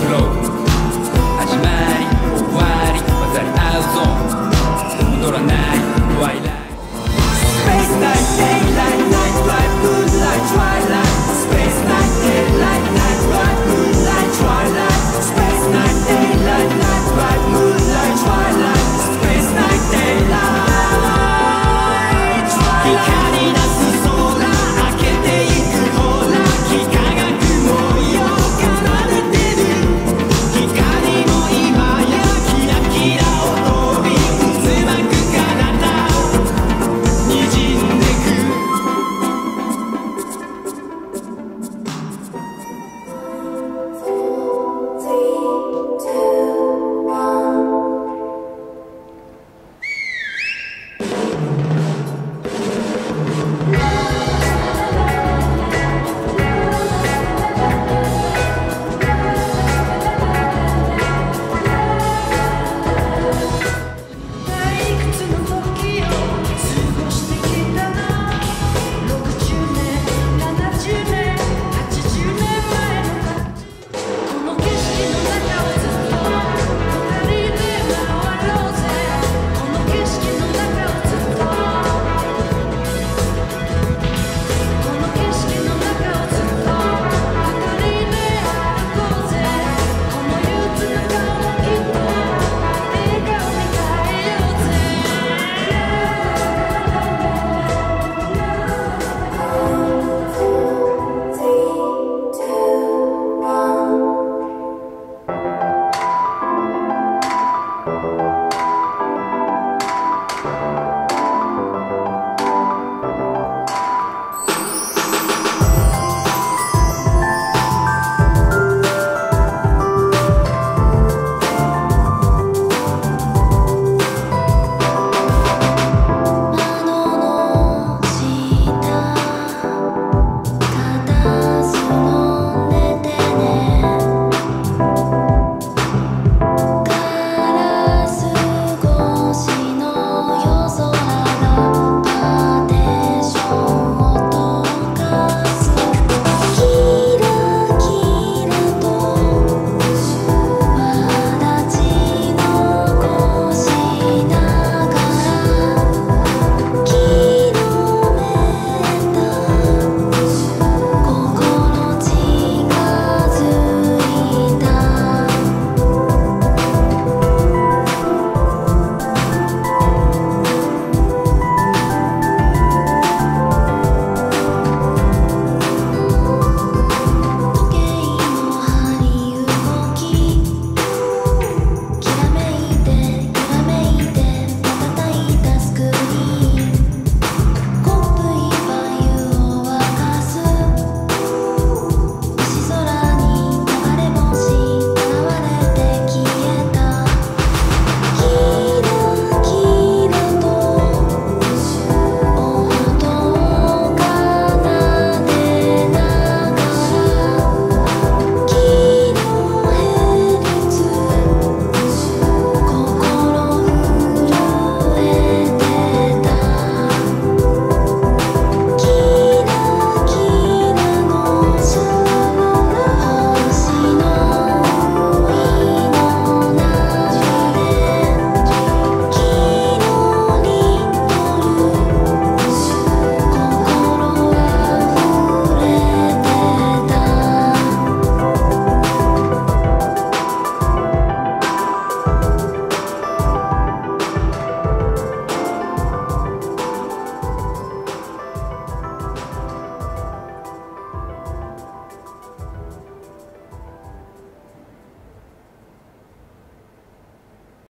front